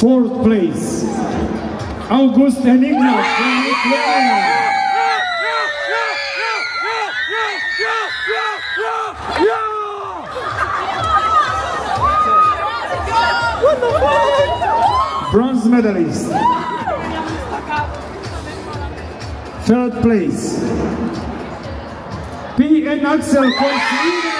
Fourth place, August and Enigma from Lithuania. Bronze medalist. Third place, P. and Axel from Sweden.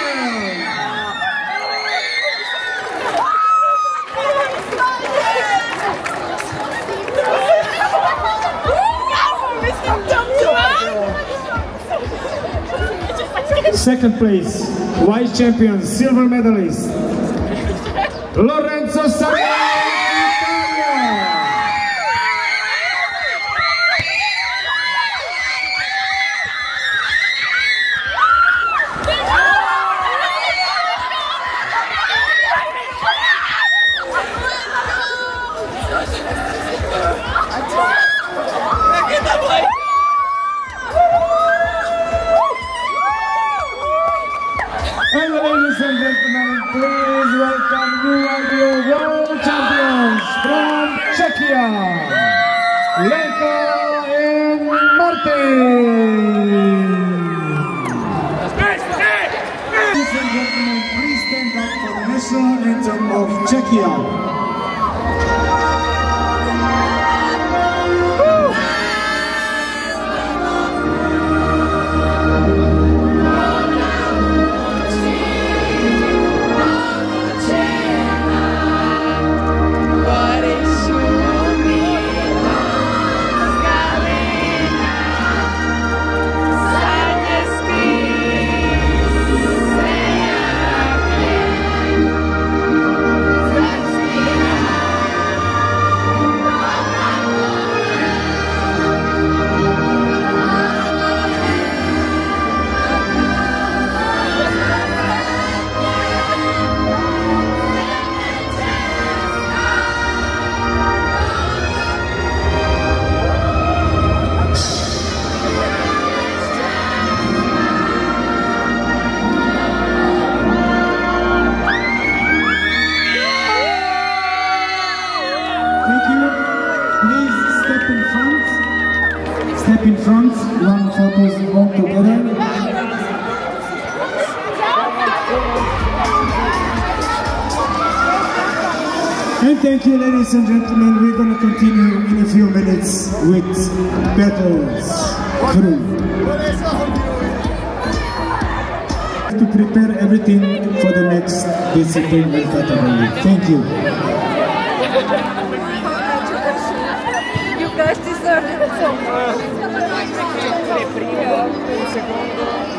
Second place, vice champion, silver medalist, Lorenzo Sarri. And ladies and gentlemen, please welcome new IDO world champions from Czechia, Lenka and Martin. Ladies and gentlemen, please stand up for the national anthem of Czechia. Step in front. Step in front. One photos all together. And thank you, ladies and gentlemen. We're going to continue in a few minutes with Battles. To prepare everything for the next discipline category. Thank. You absurdo. Um segundo.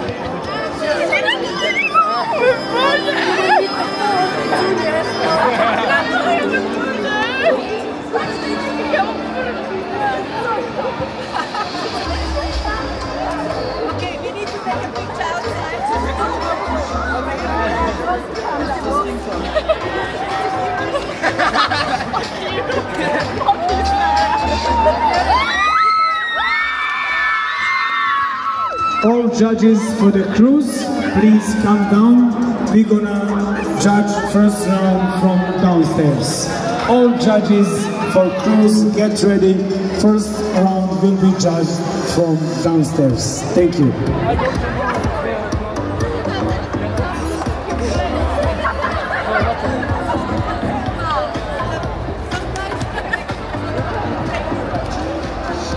Judges for the crews, please come down. We're gonna judge first round from downstairs. All judges for crews, get ready. First round will be judged from downstairs. Thank you.